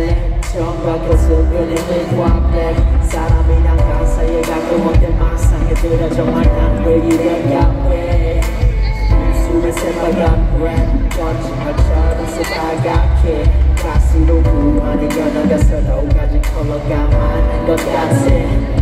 할래 처음 겪었을 그림을 구할래 사람이란 가사에 가끔 어때 마상에 들어 정말 난왜 이래 야외 술에 새빨간 브랜 던진 것처럼 새빨갛게 가시로 그만이 연어가 서로까지 컬러가 많은 것 같아